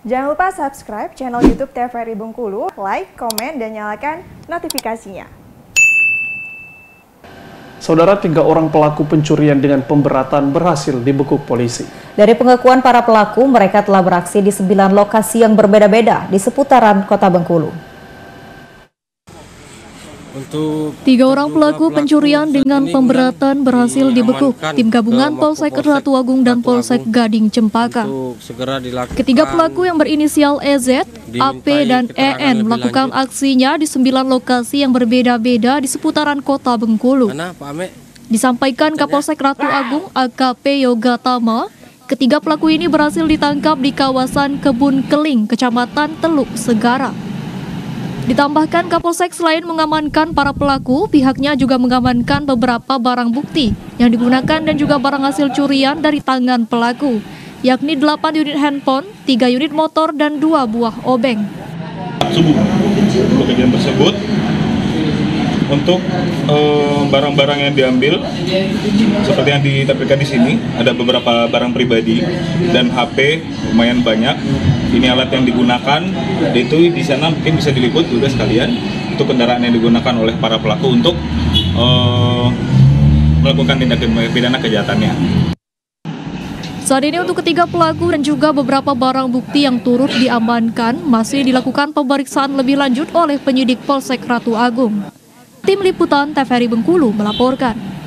Jangan lupa subscribe channel YouTube TVRI Bengkulu, like, komen, dan nyalakan notifikasinya. Saudara tiga orang pelaku pencurian dengan pemberatan berhasil dibekuk polisi. Dari pengakuan para pelaku, mereka telah beraksi di sembilan lokasi yang berbeda-beda di seputaran kota Bengkulu. Untuk Tiga orang pelaku pencurian dengan pemberatan berhasil dibekuk tim gabungan Polsek Ratu Agung dan Polsek Gading Cempaka. Ketiga pelaku yang berinisial EZ, AP, dan EN melakukan aksinya di sembilan lokasi yang berbeda-beda di seputaran kota Bengkulu. Disampaikan Kapolsek Ratu Agung AKP Yoga Tama, ketiga pelaku ini berhasil ditangkap di kawasan Kebun Keling, Kecamatan Teluk Segara. Ditambahkan Kapolsek selain mengamankan para pelaku, pihaknya juga mengamankan beberapa barang bukti yang digunakan dan juga barang hasil curian dari tangan pelaku, yakni 8 unit handphone, 3 unit motor, dan 2 buah obeng. subuh tersebut untuk eh, barang-barang yang diambil seperti yang ditampilkan di sini ada beberapa barang pribadi dan HP lumayan banyak ini alat yang digunakan itu di sana mungkin bisa diliput juga sekalian untuk kendaraan yang digunakan oleh para pelaku untuk eh, melakukan tindak pidana kejahatannya. Saat ini untuk ketiga pelaku dan juga beberapa barang bukti yang turut diamankan masih dilakukan pemeriksaan lebih lanjut oleh penyidik Polsek Ratu Agung. Tim Liputan TVRI Bengkulu melaporkan.